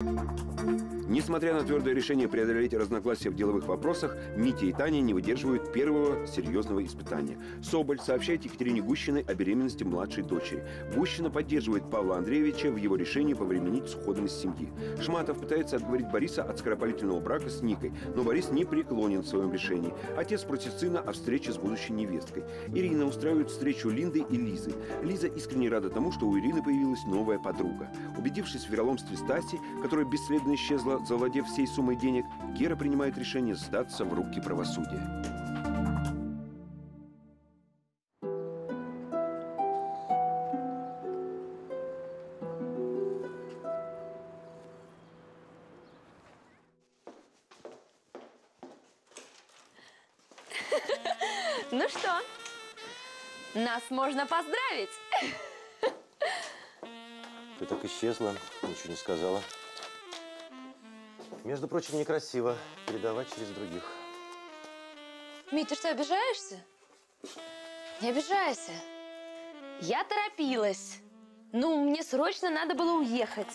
Música Несмотря на твердое решение преодолеть разногласия в деловых вопросах, Митя и Таня не выдерживают первого серьезного испытания. Соболь сообщает Екатерине Гущиной о беременности младшей дочери. Гущина поддерживает Павла Андреевича в его решении повременить с уходом из семьи. Шматов пытается отговорить Бориса от скоропалительного брака с Никой, но Борис не преклонен в своем решении. Отец просит сына о встрече с будущей невесткой. Ирина устраивает встречу Линды и Лизы. Лиза искренне рада тому, что у Ирины появилась новая подруга. Убедившись в вероломстве Стаси, которая бесследно исчезла, завладев всей суммой денег, Гера принимает решение сдаться в руки правосудия. Ну что, нас можно поздравить. Ты так исчезла, ничего не сказала. Между прочим, некрасиво передавать через других. Мить, ты что, обижаешься? Не обижайся. Я торопилась. Ну, мне срочно надо было уехать.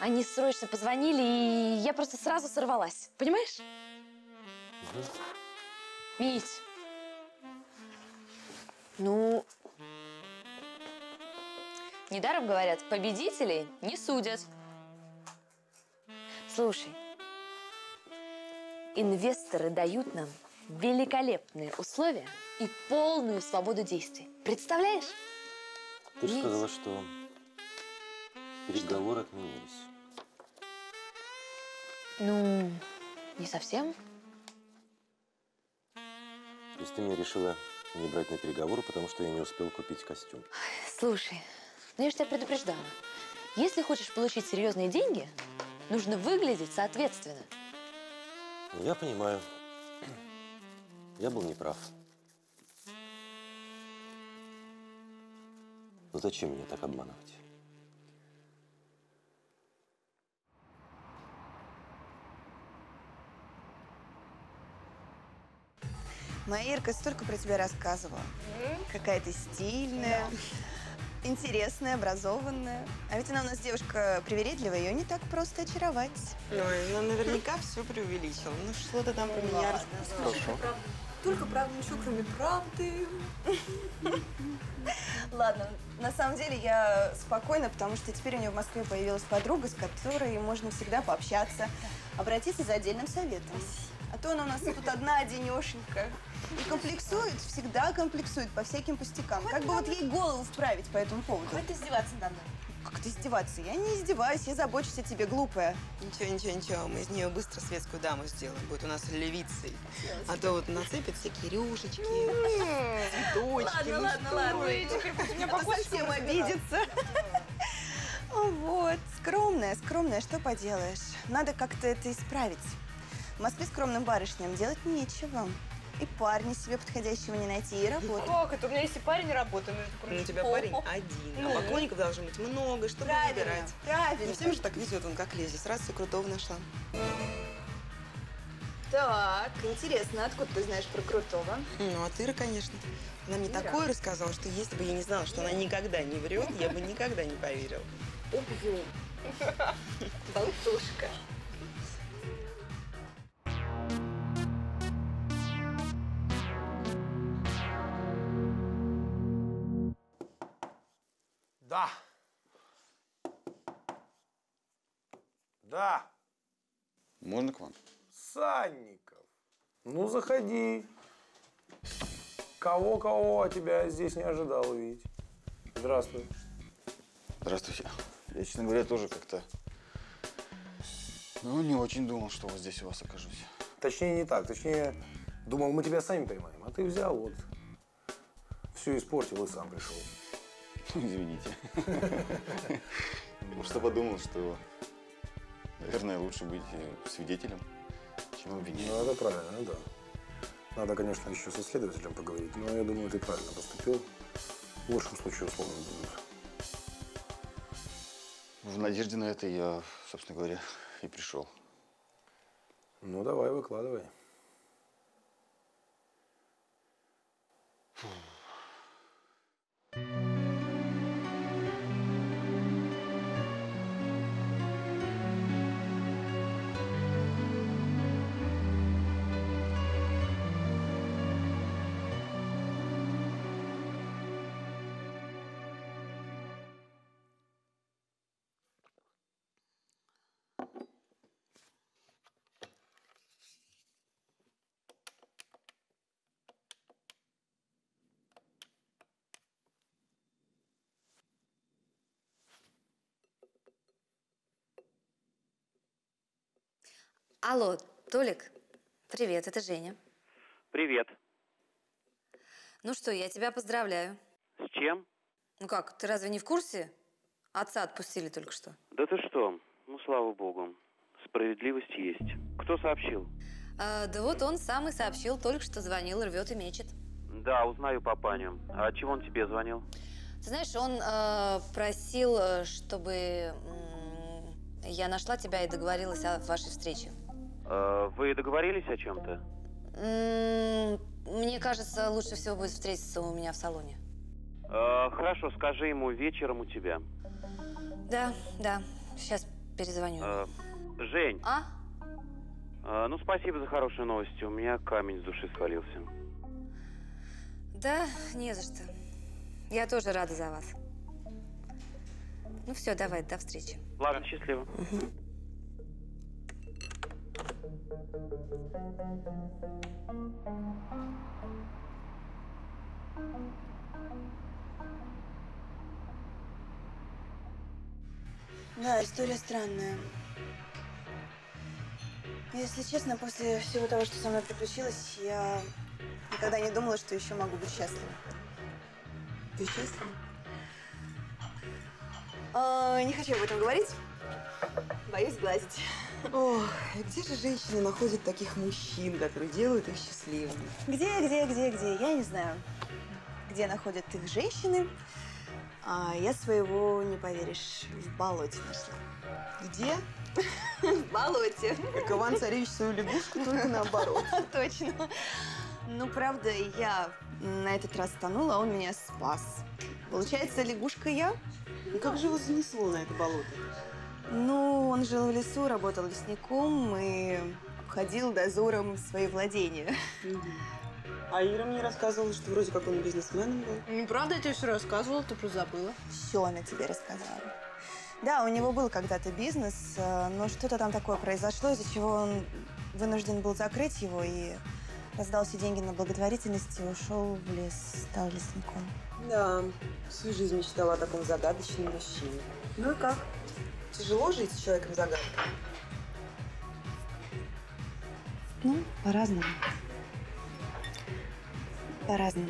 Они срочно позвонили, и я просто сразу сорвалась. Понимаешь? Мить. Ну, недаром говорят, победителей не судят. Слушай, инвесторы дают нам великолепные условия и полную свободу действий. Представляешь? Ты же сказала, что переговоры отменились. Ну, не совсем. То есть ты меня решила не брать на переговоры, потому что я не успел купить костюм. Слушай, ну я же тебя предупреждала. Если хочешь получить серьезные деньги, нужно выглядеть соответственно. Ну, Я понимаю. Я был неправ. Но зачем меня так обманывать? Моя Ирка столько про тебя рассказывала. Какая ты стильная, интересная, образованная. А ведь она у нас девушка привередливая, ее не так просто очаровать. Ой, ну наверняка все преувеличил. Ну что ты там про меня рассказала? Только правда, ничего кроме правды. Ладно, на самом деле я спокойна, потому что теперь у нее в Москве появилась подруга, с которой можно всегда пообщаться, обратиться за отдельным советом. А то она у нас тут одна одинешенька. И комплексует, всегда комплексует по всяким пустякам. Как бы вот ей голову вправить по этому поводу. Хватит издеваться надо мной. Как это издеваться? Я не издеваюсь, я забочусь о тебе, глупая. Ничего, ничего, ничего. Мы из нее быстро светскую даму сделаем. Будет у нас левицей. А то вот нацепит всякие рюшечки, цветочки. ну ладно, что ладно. вы? А то совсем обидится. Вот, скромная, скромная, что поделаешь. Надо как-то это исправить. В Москве скромным барышням делать нечего. И парня себе подходящего не найти, и работать. Как это? У меня есть и парень работа, между Ну, прочим. у тебя парень один, а поклонников должно быть много, чтобы выбирать. правильно. Не всем же так везет, он как лезет. Раз все крутого нашла. Так, интересно, откуда ты знаешь про Крутого? Ну, а Ира, конечно. Она мне такое рассказала, что если бы я не знала, что она никогда не врет, я бы никогда не поверил. Убью. Болтушка. Да. Да. Можно к вам? Санников. Ну, заходи. Кого-кого от тебя здесь не ожидал увидеть. Здравствуй. Здравствуйте. Я, честно говоря, тоже как-то... Ну, не очень думал, что вот здесь у вас окажусь. Точнее, не так. Точнее, думал, мы тебя сами поймаем. А ты взял вот. Все испортил и сам пришел. Извините. Потому что подумал, что, наверное, лучше быть э, свидетелем, чем Ну, обвинителем. это правильно, да. Надо, конечно, еще со следователем поговорить, но я думаю, ты правильно поступил. В лучшем случае условно будут. В надежде на это я, собственно говоря, и пришел. Ну, давай, выкладывай. Алло, Толик, привет, это Женя. Привет. Ну что, я тебя поздравляю. С чем? Ну как, ты разве не в курсе? Отца отпустили только что. Да ты что? Ну, слава богу. Справедливость есть. Кто сообщил? А, да вот он сам и сообщил, только что звонил, рвет и мечет. Да, узнаю папаню. А чего он тебе звонил? Ты знаешь, он э, просил, э, чтобы м, я нашла тебя и договорилась о вашей встрече. Э, вы договорились о чем-то? Мне кажется, лучше всего будет встретиться у меня в салоне. Э, хорошо, скажи ему вечером у тебя. Да, да, сейчас перезвоню. Э, Жень, А? ну спасибо за хорошие новости. У меня камень с души свалился. Да, не за что. Я тоже рада за вас. Ну все, давай, до встречи. Ладно, счастливо. Да, история странная. Если честно, после всего того, что со мной приключилось, я никогда не думала, что еще могу быть счастлива. Ты счастлива? А, не хочу об этом говорить. Боюсь сглазить. Ох, где же женщины находят таких мужчин, которые делают их счастливыми? Где, где, где, где? Я не знаю, где находят их женщины. А я своего, не поверишь, в болоте нашла. Где? В болоте. Как Иван Царевич свою лягушку, только наоборот. Точно. Ну, правда, я на этот раз тонула, а он меня спас. Получается, лягушка я? Ну как же его занесло на это болото? Ну, он жил в лесу, работал лесником и обходил дозором свои владения. А Ира мне рассказывала, что вроде как он бизнесменом был. Неправда, я тебе все рассказывала, ты просто забыла. Все она тебе рассказала. Да, у него был когда-то бизнес, э, но что-то там такое произошло, из-за чего он вынужден был закрыть его и раздал все деньги на благотворительность и ушел в лес, стал лесником. Да, всю жизнь мечтала о таком загадочном мужчине. Ну и как? Тяжело жить с человеком загадкой. Ну, по-разному. По-разному.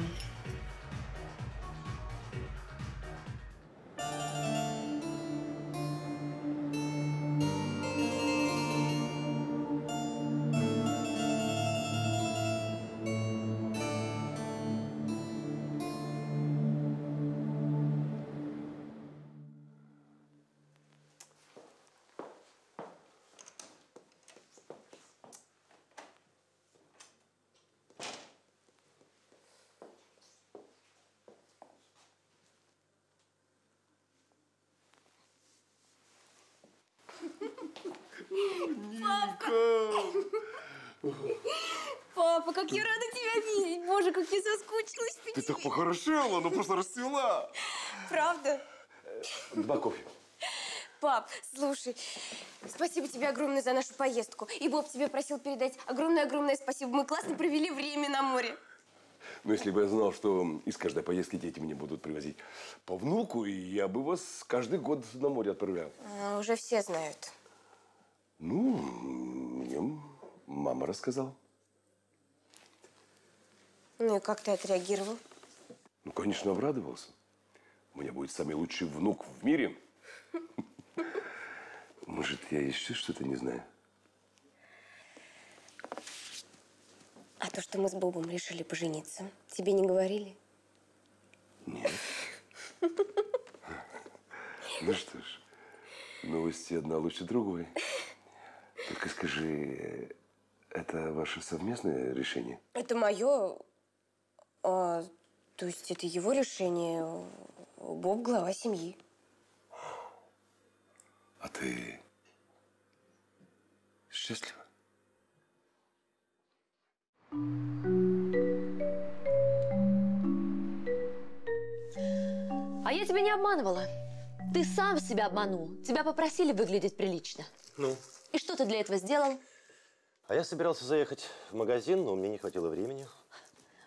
Похорошела, ну просто расцвела. Правда? Два кофе. Пап, слушай, спасибо тебе огромное за нашу поездку. И Боб тебе просил передать огромное-огромное спасибо. Мы классно провели время на море. Но если бы я знал, что из каждой поездки дети мне будут привозить по внуку, и я бы вас каждый год на море отправлял. А, уже все знают. Ну, мне мама рассказала. Ну и как ты отреагировал? Ну, конечно, обрадовался. У меня будет самый лучший внук в мире. Может, я еще что-то не знаю? А то, что мы с Бобом решили пожениться, тебе не говорили? Нет. Ну что ж, новости одна лучше другой. Только скажи, это ваше совместное решение? Это мое. А, то есть это его решение. Боб глава семьи. А ты счастлива? А я тебя не обманывала. Ты сам себя обманул. Тебя попросили выглядеть прилично. Ну? И что ты для этого сделал? А я собирался заехать в магазин, но мне не хватило времени.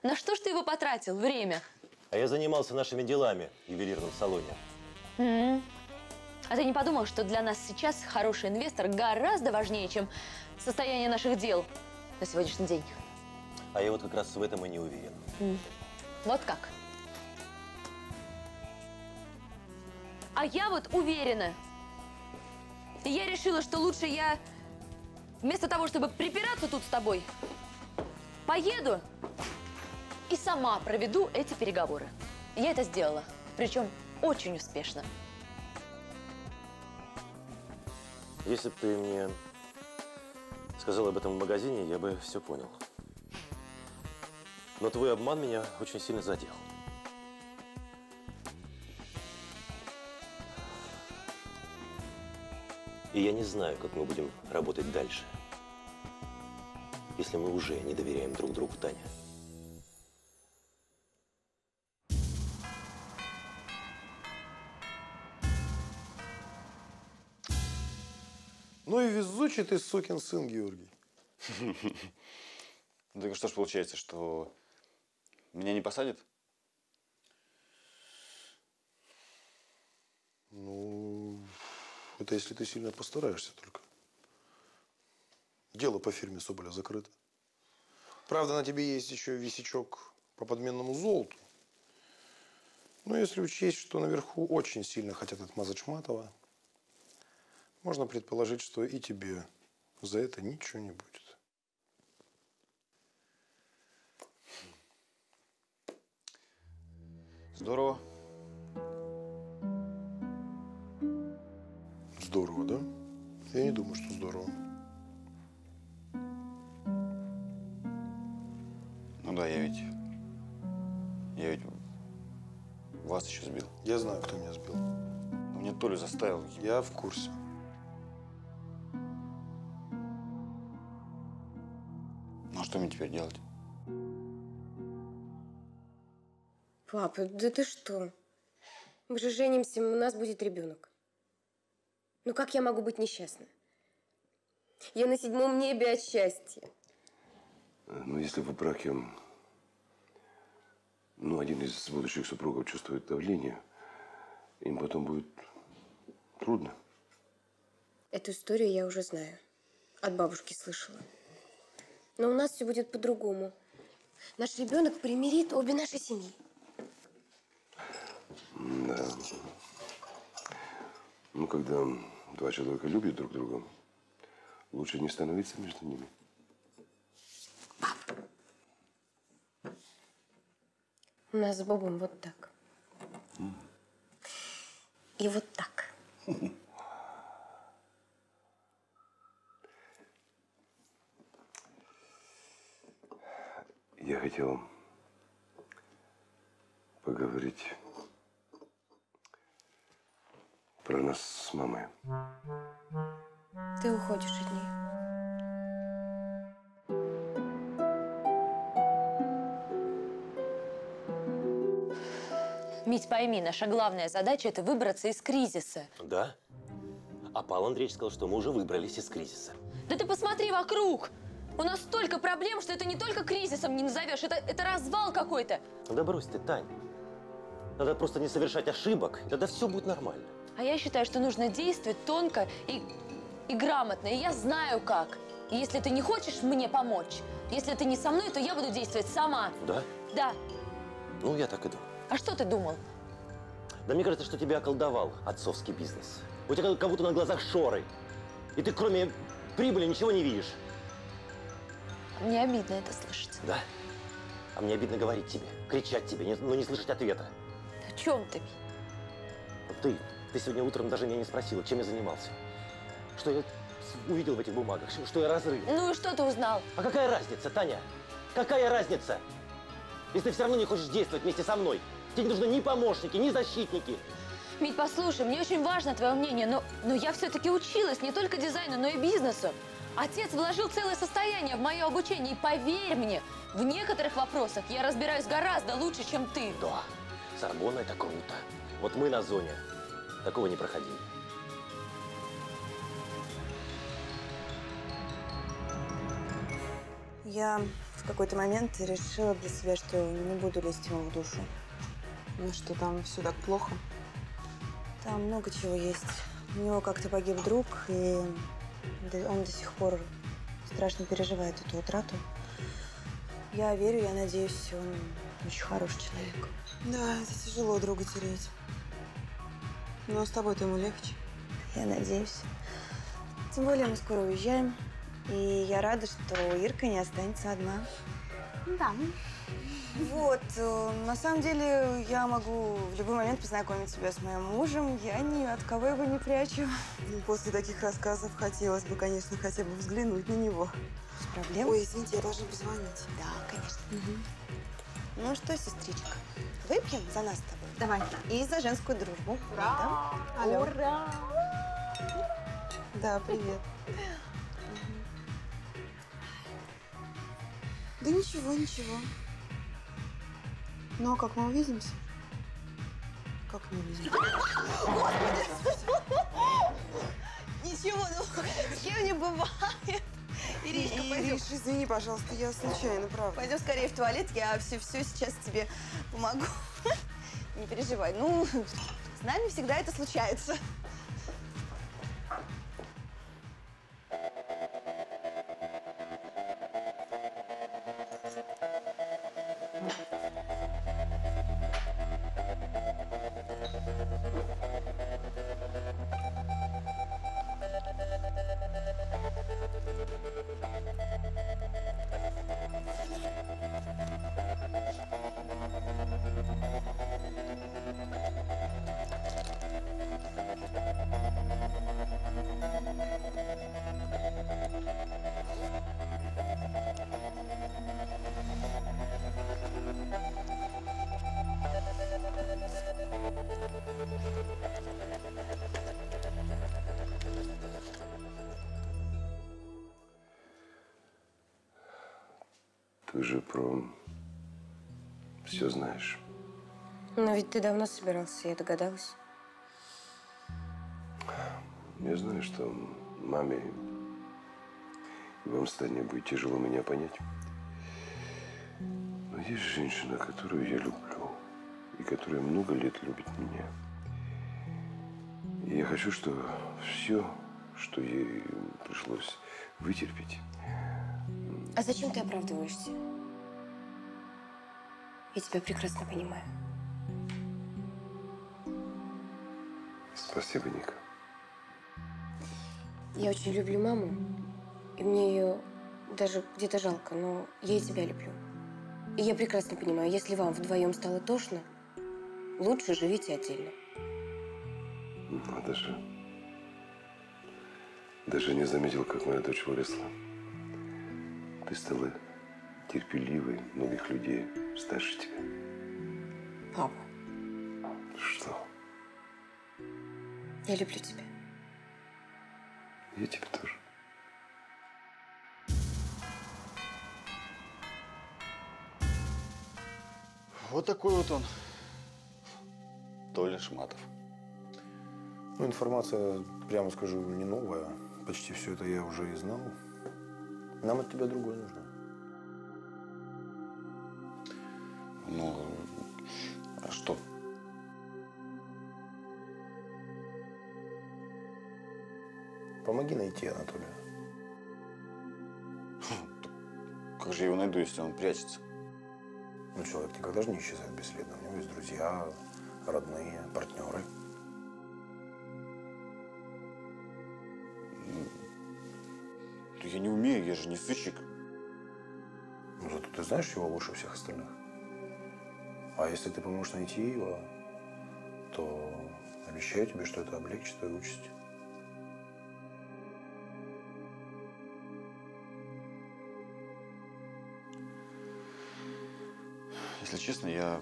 На что ж ты его потратил? Время. А я занимался нашими делами в ювелирном салоне. М. А ты не подумал, что для нас сейчас хороший инвестор гораздо важнее, чем состояние наших дел на сегодняшний день? А я вот как раз в этом и не уверен. М. Вот как? А я вот уверена. И я решила, что лучше я вместо того, чтобы припираться тут с тобой, поеду и сама проведу эти переговоры. Я это сделала. Причем очень успешно. Если бы ты мне сказал об этом в магазине, я бы все понял. Но твой обман меня очень сильно задел. И я не знаю, как мы будем работать дальше, если мы уже не доверяем друг другу, Таня. Ну и везучий ты сукин сын, Георгий. Так что ж получается, что меня не посадят? Ну, это если ты сильно постараешься только. Дело по фирме Соболя закрыто. Правда, на тебе есть еще висячок по подменному золоту. Но если учесть, что наверху очень сильно хотят отмазать Шматова, можно предположить, что и тебе за это ничего не будет. Здорово. Здорово, да? Я не думаю, что здорово. Ну да, я ведь... Я ведь вас еще сбил. Я знаю, кто меня сбил. Мне Толю заставил. Я в курсе. Что мне теперь делать? Папа, да ты что? Мы же женимся, у нас будет ребенок. Ну как я могу быть несчастна? Я на седьмом небе от счастья. Ну, если в браке, ну, один из будущих супругов чувствует давление, им потом будет трудно. Эту историю я уже знаю. От бабушки слышала. Но у нас все будет по-другому. Наш ребенок примирит обе наши семьи. Да. Ну, когда два человека любят друг друга, лучше не становиться между ними. У нас с Бобом вот так. И вот так. хотел поговорить про нас с мамой. Ты уходишь от нее. Мить, пойми, наша главная задача – это выбраться из кризиса. Да? А Павел Андреевич сказал, что мы уже выбрались из кризиса. Да ты посмотри вокруг! У нас столько проблем, что это не только кризисом не назовешь, это, это развал какой-то. Ну да брось ты, Тань. Надо просто не совершать ошибок, тогда все будет нормально. А я считаю, что нужно действовать тонко и, и грамотно, и я знаю как. И если ты не хочешь мне помочь, если ты не со мной, то я буду действовать сама. Да? Да. Ну, я так и думал. А что ты думал? Да мне кажется, что тебя околдовал отцовский бизнес. У тебя как будто на глазах шоры. И ты кроме прибыли ничего не видишь. Мне обидно это слышать. Да? А мне обидно говорить тебе, кричать тебе, но не слышать ответа. О чем ты? Ты, ты сегодня утром даже меня не спросила, чем я занимался. Что я увидел в этих бумагах, что- что я разрыл. Ну и что ты узнал? А какая разница, Таня? Какая разница? Если ты все равно не хочешь действовать вместе со мной, тебе не нужны ни помощники, ни защитники. Мить, послушай, мне очень важно твое мнение, но, но я все-таки училась не только дизайну, но и бизнесу. Отец вложил целое состояние в мое обучение, и поверь мне, в некоторых вопросах я разбираюсь гораздо лучше, чем ты. Да, Сорбонна это круто. Вот мы на зоне такого не проходили. Я в какой-то момент решила для себя, что не буду лезть ему в душу. Ну что, там все так плохо? Там много чего есть. У него как-то погиб друг, и он до сих пор страшно переживает эту утрату. Я верю, я надеюсь, он очень хороший человек. Да, это тяжело друга терять. Но с тобой-то ему легче. Я надеюсь. Тем более мы скоро уезжаем. И я рада, что Ирка не останется одна. Да. Вот, э, на самом деле я могу в любой момент познакомить тебя с моим мужем. Я ни от кого его не прячу. После таких рассказов хотелось бы, конечно, хотя бы взглянуть на него. Без проблем. Ой, извините, я должна позвонить. Да, конечно. Ну что, сестричка, выпьем за нас с тобой? Давай. И за женскую дружбу. Да? Алло. Да, привет. Да ничего, ничего. Ну, а как мы увидимся? Как мы увидимся? Ничего, ну, с кем не бывает. Иришка, пойдем. Ириш, извини, пожалуйста, я случайно, правда. Пойдем скорее в туалет, я все-все сейчас тебе помогу. Не переживай. Ну, с нами всегда это случается. Ты же про все знаешь. Но ведь ты давно собирался, я догадалась. Я знаю, что маме и вам с Таней будет тяжело меня понять. Но есть женщина, которую я люблю, и которая много лет любит меня. И я хочу, что все, что ей пришлось вытерпеть, А зачем ты оправдываешься? Я тебя прекрасно понимаю. спасибо, Ника. Я очень люблю маму, и мне ее даже где-то жалко, но я и тебя люблю. И я прекрасно понимаю, если вам вдвоем стало тошно, лучше живите отдельно. Ну, а даже, даже не заметил, как моя дочь выросла. Ты стала терпеливой, многих людей старше тебя. Папа, Что? я люблю тебя. Я тебя тоже. Вот такой вот он. Толя Шматов. Ну, информация, прямо скажу, не новая. Почти все это я уже и знал. Нам от тебя другое нужно. Ну, а что? Помоги найти Анатолия. Как же я его найду, если он прячется? Ну, человек никогда же не исчезает бесследно. У него есть друзья, родные, партнеры. Я не умею, я же не сыщик. Ну, зато ты знаешь его лучше всех остальных. А если ты поможешь найти его, то обещаю тебе, что это облегчит твою участь. Если честно, я...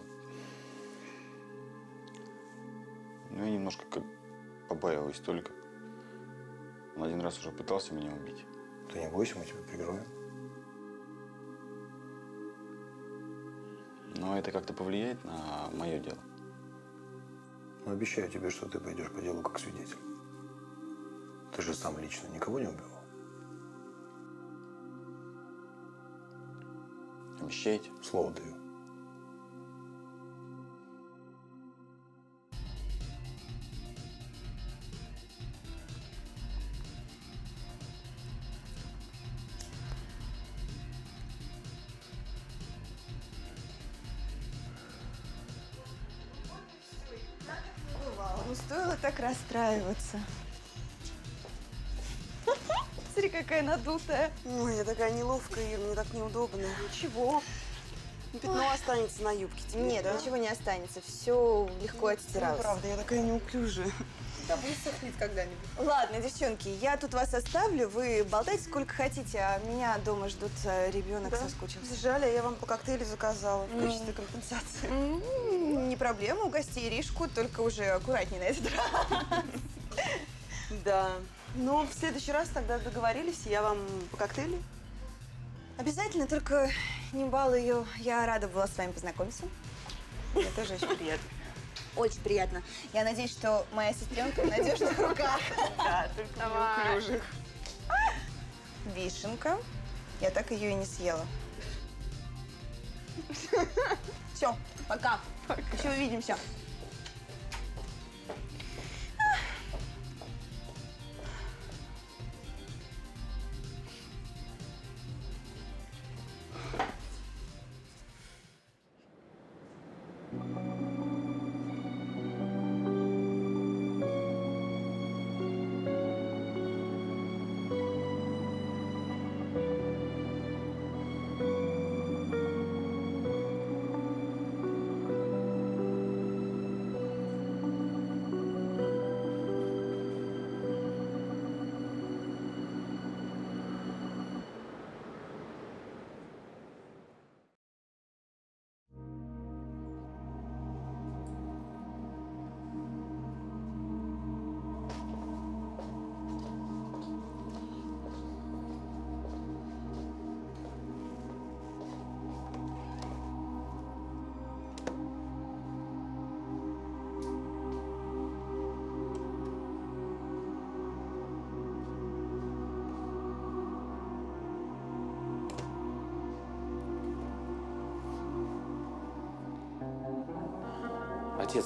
Ну, я немножко как побаиваюсь только. Он один раз уже пытался меня убить. Ты не бойся, мы тебя прикроем. Но это как-то повлияет на мое дело. Но обещаю тебе, что ты пойдешь по делу как свидетель. Ты же сам лично никого не убивал. Обещаете? Слово даю. Расстраиваться. Смотри, какая надутая. Ой, я такая неловкая, Ир, мне так неудобно. Ничего. Ну, Пятно останется на юбке тебе, Нет, да? ничего не останется. Все легко Ну, отстиралось. правда, я такая неуклюжая. Да высохнет когда-нибудь. Ладно, девчонки, я тут вас оставлю. Вы болтайте сколько хотите, а меня дома ждут э, ребенок Да? соскучился. Жаль, а я вам по коктейлю заказала в качестве компенсации. М, Не проблема, угости Иришку, только уже аккуратнее на этот раз. Да. Ну, в следующий раз тогда договорились, я вам по коктейлю. Обязательно, только не балуй ее. Я рада была с вами познакомиться. Мне тоже очень приятно. Очень приятно. Я надеюсь, что моя сестренка в надежных руках. Да, только неуклюжих. Вишенка. Я так ее и не съела. Все, пока. Еще увидимся.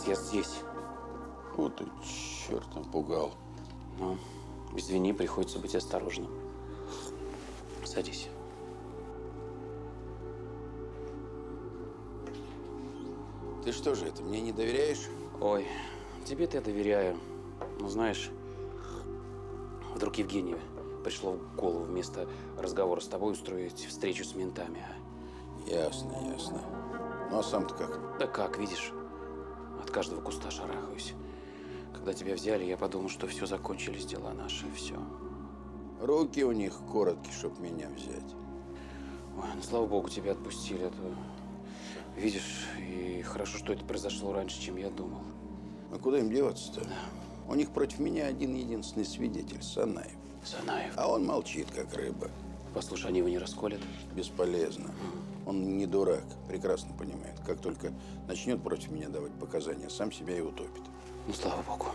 Я здесь. Вот ты черт напугал. Ну, извини, приходится быть осторожным. Садись. Ты что же это, мне не доверяешь? Ой, тебе-то я доверяю. Ну, знаешь, вдруг Евгению пришло в голову вместо разговора с тобой устроить встречу с ментами. а? Ясно, ясно. Ну а сам-то как? Да как, видишь, каждого куста шарахаюсь. Когда тебя взяли, я подумал, что все закончились дела наши, все. Руки у них короткие, чтоб меня взять. Ой, ну слава богу, тебя отпустили, а то, видишь, и хорошо, что это произошло раньше, чем я думал. А куда им деваться-то? У них против меня один единственный свидетель – Санаев. Санаев. А он молчит, как рыба. Послушай, они его не расколят? Бесполезно. Он не дурак, прекрасно понимает. Как только начнет против меня давать показания, сам себя и утопит. Ну, слава богу.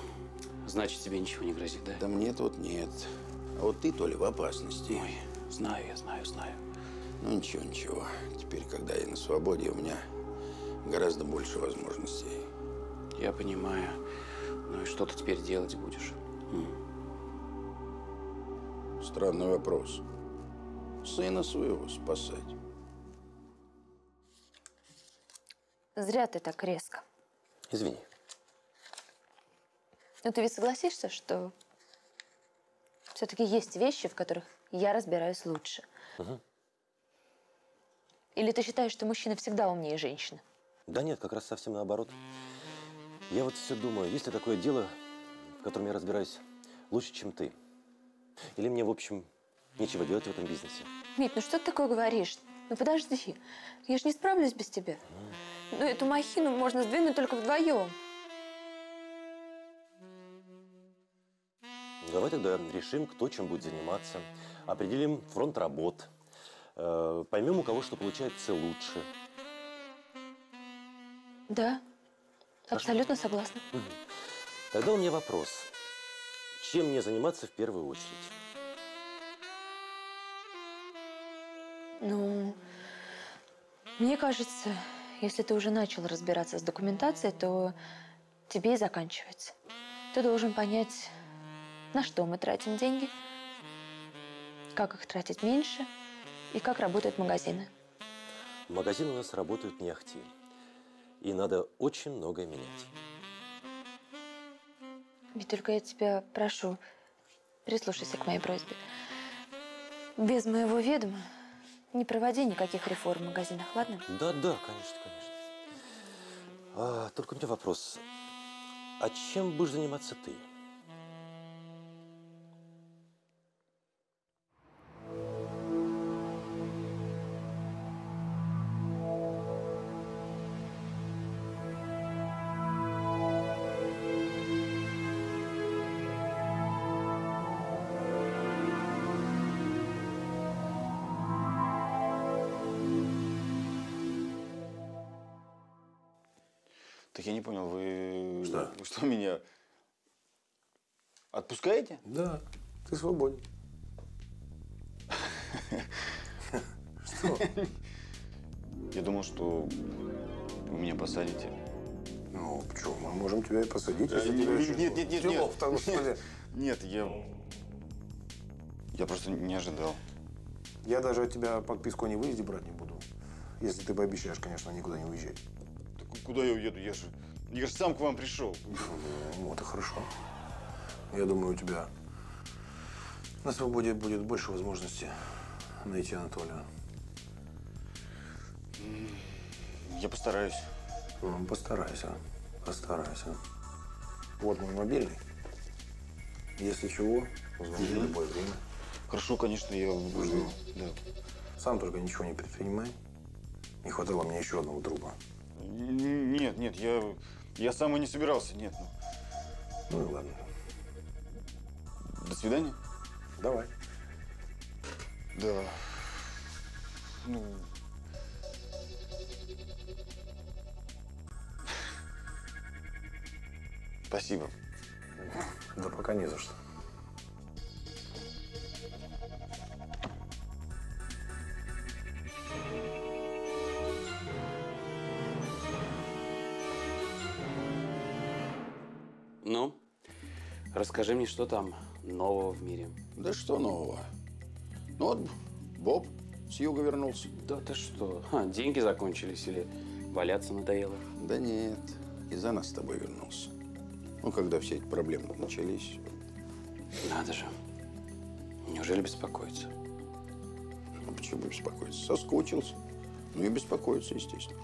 Значит, тебе ничего не грозит, да? Да мне тут нет. А вот ты, Толя, в опасности. Ой, знаю я, знаю, знаю. Ну ничего, ничего. Теперь, когда я на свободе, у меня гораздо больше возможностей. Я понимаю. Ну и что ты теперь делать будешь? Странный вопрос. Сына своего спасать. Зря ты так резко. Извини. Но ты ведь согласишься, что все-таки есть вещи, в которых я разбираюсь лучше. Мгм. Или ты считаешь, что мужчина всегда умнее женщины? Да нет, как раз совсем наоборот. Я вот все думаю, есть ли такое дело, в котором я разбираюсь лучше, чем ты? Или мне, в общем, нечего делать в этом бизнесе? Мит, ну что ты такое говоришь? Ну подожди, я же не справлюсь без тебя. Ну эту махину можно сдвинуть только вдвоем. Давай тогда решим, кто чем будет заниматься, определим фронт работ, э, поймем, у кого что получается лучше. Да, абсолютно согласна. Тогда у меня вопрос. Чем мне заниматься в первую очередь? Ну, мне кажется, если ты уже начал разбираться с документацией, то тебе и заканчивать. Ты должен понять, на что мы тратим деньги, как их тратить меньше и как работают магазины. Магазины у нас работают не ахти. И надо очень многое менять. Ведь только я тебя прошу, прислушайся к моей просьбе. Без моего ведома не проводи никаких реформ в магазинах, ладно? Да, да, конечно, конечно. А, только у меня вопрос. А чем будешь заниматься ты? Не понял, вы... Что? Вы что, меня отпускаете? Да, ты свободен. Что? Я думал, что вы меня посадите. Ну, почему? Мы можем тебя и посадить, если Нет, тебя нет, нет, нет, нет. Нет, я... Я просто не ожидал. Я даже от тебя подписку о невыезде брать не буду. Если ты пообещаешь, конечно, никуда не уезжать. Куда я уеду? Я же... Я же сам к вам пришел. Ну, это хорошо. Я думаю, у тебя на свободе будет больше возможности найти Анатолия. Я постараюсь. Ну, постарайся, постарайся. Вот мой мобильный. Если чего, звони в любое время. Хорошо, конечно, я... Жду. Да. Сам только ничего не предпринимай. Не хватало мне еще одного друга. Нет, нет, я... Я сам и не собирался, нет. ну. Ну ладно. До свидания. Давай. Да. Ну... Спасибо. Да пока не за что. Расскажи мне, что там нового в мире. Да что нового? Ну вот Боб с юга вернулся. Да ты что? Ха, деньги закончились или валяться надоело? Да нет, из-за нас с тобой вернулся. Ну, когда все эти проблемы начались. Надо же. Неужели беспокоится? Ну, почему беспокоиться? Соскучился. Ну и беспокоиться, естественно.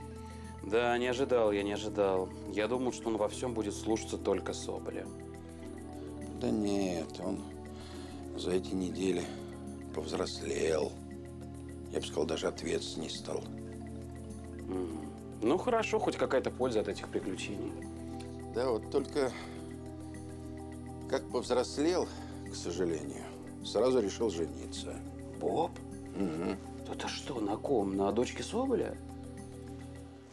Да, не ожидал, я не ожидал. Я думал, что он во всем будет слушаться только Соболя. Да нет, он за эти недели повзрослел. Я бы сказал, даже ответственней стал. Ну хорошо, хоть какая-то польза от этих приключений. Да, вот только как повзрослел, к сожалению, сразу решил жениться. Боб? Да ты что, на ком? На дочке Соболя?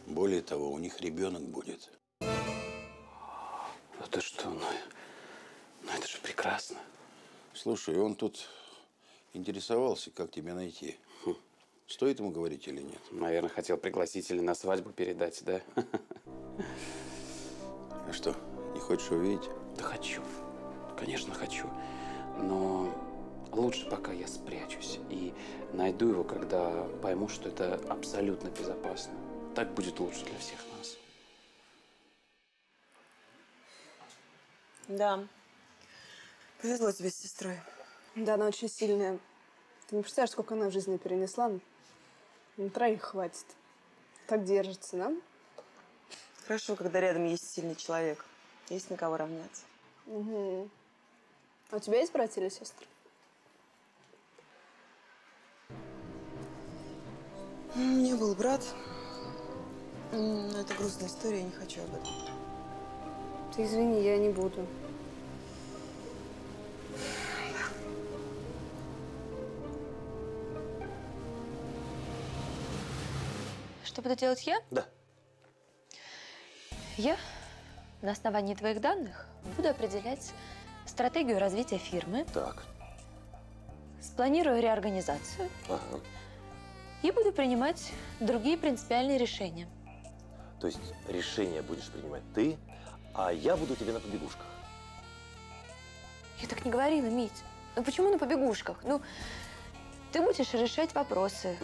Более того, у них ребенок будет. Ты что, ну, это прекрасно. Слушай, он тут интересовался, как тебя найти. Стоит ему говорить или нет? Наверное, хотел пригласить или на свадьбу передать, да? А что, не хочешь увидеть? Да хочу. Конечно, хочу. Но лучше пока я спрячусь и найду его, когда пойму, что это абсолютно безопасно. Так будет лучше для всех нас. Да. Повезло тебе с сестрой. Да, она очень сильная. Ты не представляешь, сколько она в жизни перенесла. На троих хватит. Так держится, да? Хорошо, когда рядом есть сильный человек. Есть на кого равняться. Угу. А у тебя есть братья или сестры? У меня был брат. Но Это грустная история, я не хочу об этом. Ты извини, я не буду. Что буду делать я? Да. Я на основании твоих данных буду определять стратегию развития фирмы, Так. спланирую реорганизацию Ага. и буду принимать другие принципиальные решения. То есть решение будешь принимать ты, а я буду тебе на побегушках. Я так не говорила, Мить. Ну почему на побегушках? Ну, ты будешь решать вопросы,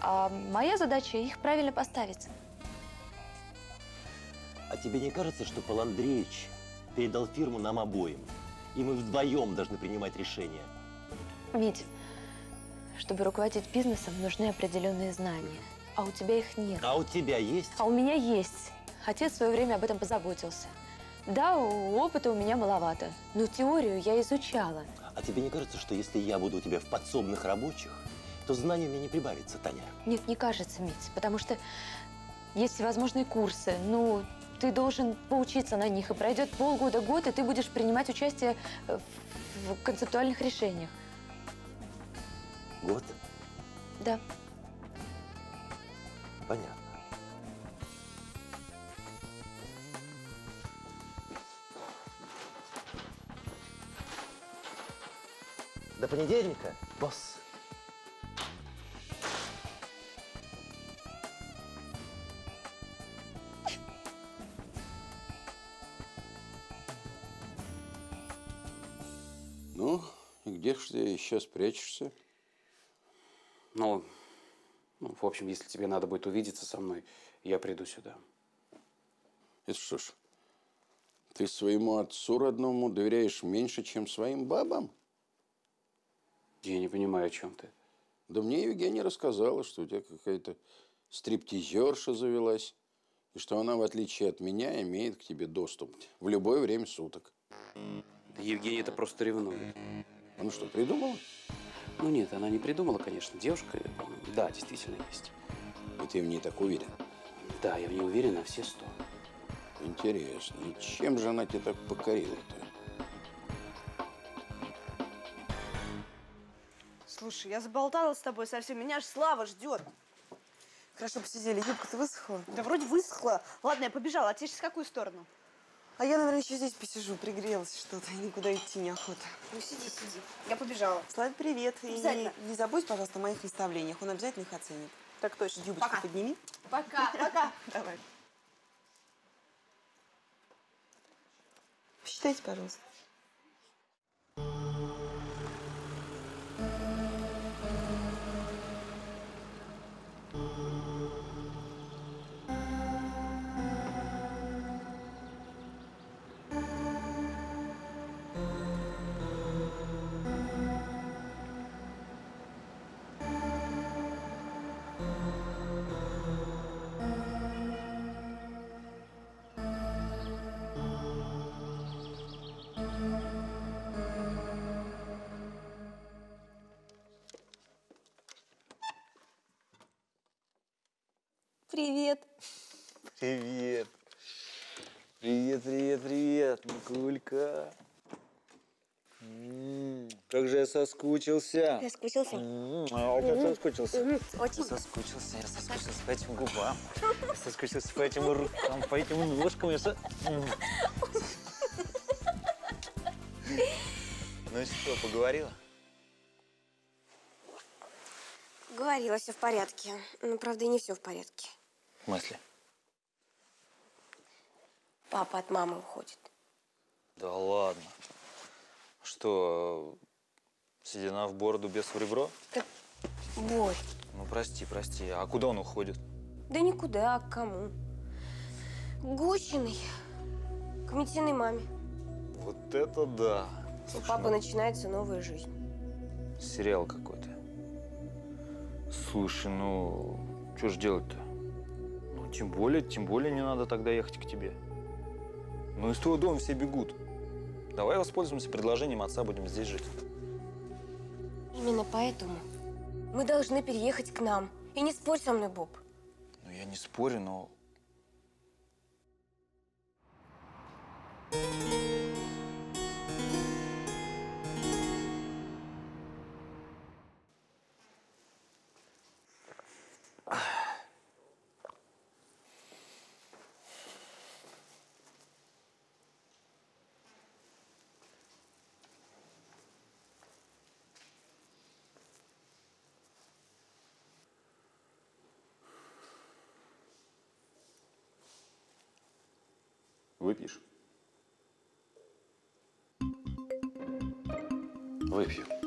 а моя задача их правильно поставить. А тебе не кажется, что Пал Андреевич передал фирму нам обоим? И мы вдвоем должны принимать решения? Мить, чтобы руководить бизнесом, нужны определенные знания. А у тебя их нет. А у тебя есть? А у меня есть. Отец в свое время об этом позаботился. Да, опыта у меня маловато, но теорию я изучала. А тебе не кажется, что если я буду у тебя в подсобных рабочих, то знаний меня не прибавится, Таня? Нет, не кажется, Мить, потому что есть всевозможные курсы. Ну, ты должен поучиться на них, и пройдет полгода, год, и ты будешь принимать участие в концептуальных решениях. Год? Да. Понятно. До понедельника, босс. Ну, и где ж ты еще спрячешься? Ну, ну, в общем, если тебе надо будет увидеться со мной, я приду сюда. Это что ж, ты своему отцу родному доверяешь меньше, чем своим бабам? Я не понимаю, о чем ты. Да мне Евгения рассказала, что у тебя какая-то стриптизерша завелась, и что она, в отличие от меня, имеет к тебе доступ в любое время суток. Да Евгения это просто ревнует. Ну что, придумала? Ну нет, она не придумала, конечно. Девушка, да, действительно есть. И ты в ней так уверен? Да, я в ней уверен на все сто. Интересно, и чем же она тебя так покорила-то? Слушай, я заболталась с тобой совсем. Меня аж Слава ждет. Хорошо посидели. Юбка-то высохла? Да вроде высохла. Ладно, я побежала. А тебе сейчас в какую сторону? А я, наверное, еще здесь посижу. Пригрелась что-то. и Никуда идти неохота. Ну сиди, сиди. Я побежала. Славе, привет. И Обязательно. не забудь, пожалуйста, о моих наставлениях. Он обязательно их оценит. Так точно. Юбочку Пока. подними. Пока, пока. Давай. Посчитайте, пожалуйста. Привет. Привет. Привет, привет, привет, Никулька. М, Как же я соскучился. Соскучился? М, А как Мгм. соскучился? Очень. Соскучился, я соскучился по этим губам. Я соскучился по этим рукам, по этим ножкам. Я со-. Ну что, поговорила? Говорила, все в порядке. Но, правда, и не все в порядке. В смысле? Папа от мамы уходит. Да ладно. Что, седина в бороду, без в ребро? Борь, Ну, прости, прости. А куда он уходит? да никуда, а к кому? Гущиной. К Митиной маме. Вот это да. У Слушай, папы ну, начинается новая жизнь. Сериал какой-то. Слушай, ну, что ж делать-то? Тем более, тем более не надо тогда ехать к тебе. Ну, из твоего дома все бегут. Давай воспользуемся предложением отца, будем здесь жить. Именно поэтому мы должны переехать к нам. И не спорь со мной, Боб. Ну, я не спорю, но... Выпьешь? Выпью.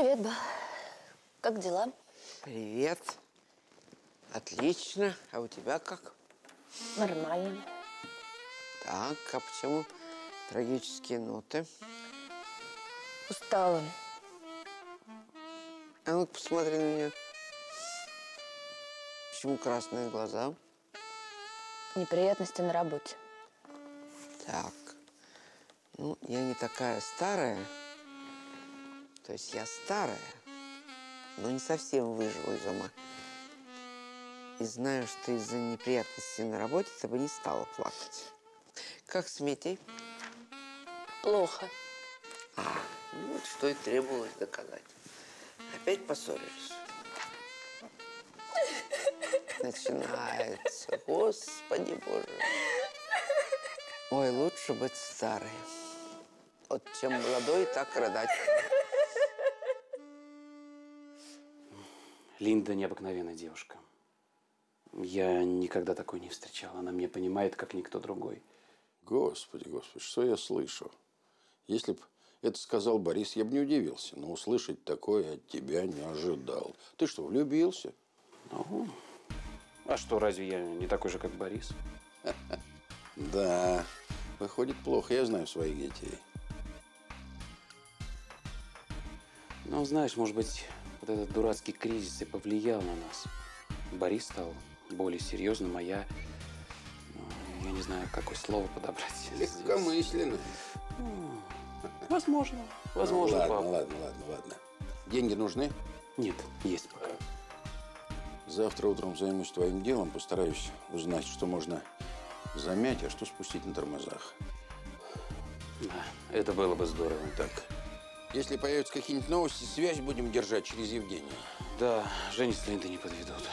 Привет, Ба. Как дела? Привет. Отлично. А у тебя как? Нормально. Так, а почему трагические ноты? Устала. А ну-ка посмотри на меня. Почему красные глаза? Неприятности на работе. Так. Ну, я не такая старая. То есть я старая, но не совсем выжила из ума. И знаю, что из-за неприятностей на работе ты бы не стала плакать. Как с Митей? Плохо. А, ну вот что и требовалось доказать. Опять поссорились? Начинается. Господи Боже. Ой, лучше быть старой. Вот чем молодой, так рыдать. Линда необыкновенная девушка. Я никогда такой не встречал. Она меня понимает, как никто другой. Господи, господи, что я слышу? Если бы это сказал Борис, я бы не удивился. Но услышать такое от тебя не ожидал. Ты что, влюбился? Ну, а что, разве я не такой же, как Борис? Да, выходит плохо. Я знаю своих детей. Ну, знаешь, может быть, вот этот дурацкий кризис и повлиял на нас. Борис стал более серьезным, а я... ну, Я не знаю, какое слово подобрать. Легкомысленно. Возможно. Возможно, Ну, ладно, пап. ладно, ладно, ладно. Деньги нужны? Нет, есть пока. Завтра утром займусь твоим делом, постараюсь узнать, что можно замять, а что спустить на тормозах. Да, это было бы здорово. Так, если появятся какие-нибудь новости, связь будем держать через Евгения. Да, Женя с Линдой не подведут.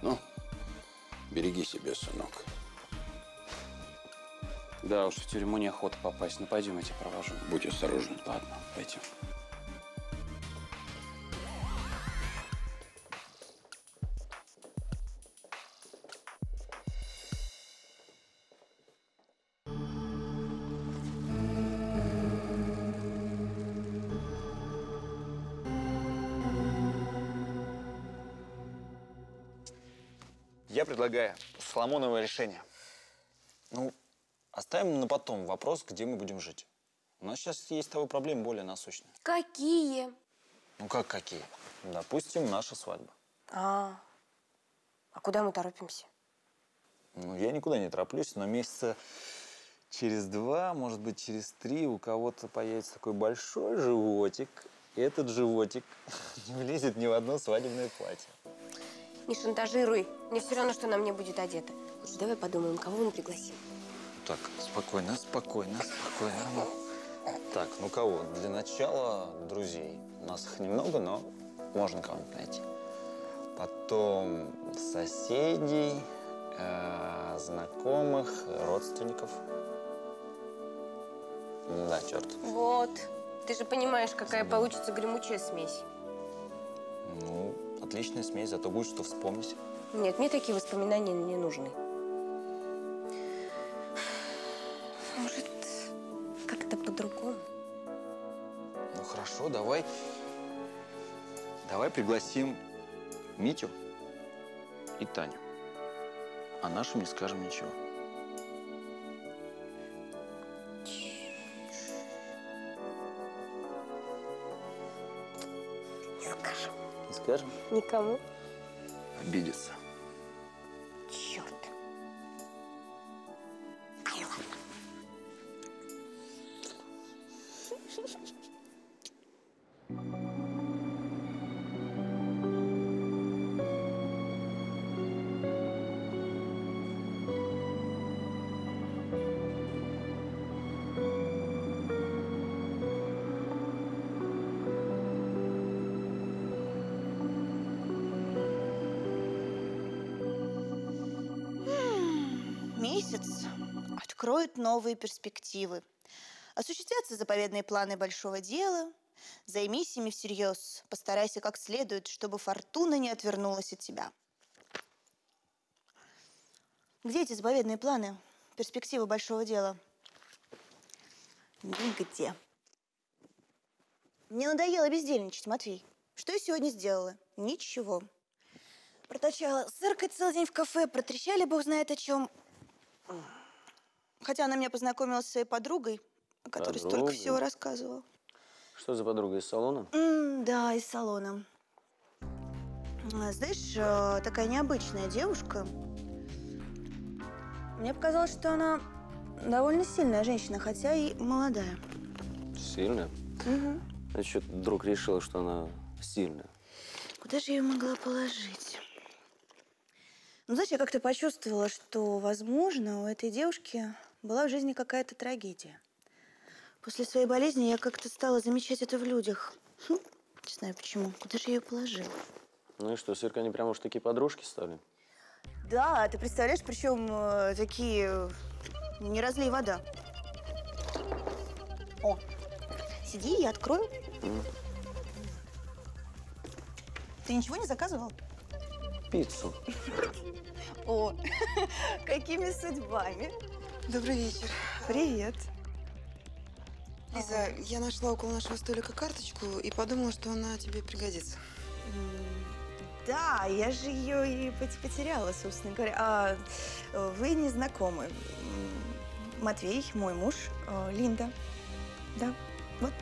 Ну, береги себя, сынок. Да уж, в тюрьму неохота попасть. Ну, пойдем, я тебя провожу. Будь осторожен. Ладно, пойдем. Предлагаю Соломоново решение. Ну, оставим на потом вопрос, где мы будем жить. У нас сейчас есть с тобой проблемы более насущные. Какие? Ну как какие? Допустим, наша свадьба. А, а куда мы торопимся? Ну, я никуда не тороплюсь, но месяца через два, может быть, через три у кого-то появится такой большой животик. И этот животик не влезет ни в одно свадебное платье. Не шантажируй. Мне все равно, что на мне будет одето. Лучше давай подумаем, кого мы пригласим. Так, спокойно, спокойно, спокойно. Так, ну кого? Для начала друзей. У нас их немного, но можно кого-нибудь найти. Потом соседей, э, знакомых, родственников. Да, черт. Вот. Ты же понимаешь, какая получится гремучая смесь. Ну, отличная смесь, зато будет что вспомнить. Нет, мне такие воспоминания не нужны. Может, как-то по-другому? Ну хорошо, давай. Давай пригласим Митю и Таню. А нашим не скажем ничего. Скажем. Никому. Обидится. Строят новые перспективы. Осуществятся заповедные планы большого дела. Займись ими всерьез. Постарайся как следует, чтобы фортуна не отвернулась от тебя. Где эти заповедные планы? Перспективы большого дела? Нигде. Мне надоело бездельничать, Матвей. Что я сегодня сделала? Ничего. Проточала сыркой целый день в кафе, протрещали бог знает о чем. Хотя она меня познакомила с своей подругой, о которой столько Подругой? всего рассказывала. Что за подруга из салона? М, да, из салона. А, Знаешь, э, такая необычная девушка. Мне показалось, что она довольно сильная женщина, хотя и молодая. Сильная? А что, друг решил, что она сильная? Куда же я ее могла положить? Ну, знаешь, я как-то почувствовала, что, возможно, у этой девушки была в жизни какая-то трагедия. После своей болезни я как-то стала замечать это в людях. Хм, не знаю почему. Куда же я ее положила? Ну и что, с Иркой они прям уж такие подружки стали? Да, ты представляешь, причем э, такие э, не разлей вода. О, сиди, я открою. Ты ничего не заказывал? Пиццу. О, какими судьбами. Добрый вечер. Привет. Лиза, я нашла около нашего столика карточку и подумала, что она тебе пригодится. Да, я же ее и пот- потеряла, собственно говоря. А э, вы не знакомы. Матвей, мой муж, э, Линда. Да, вот.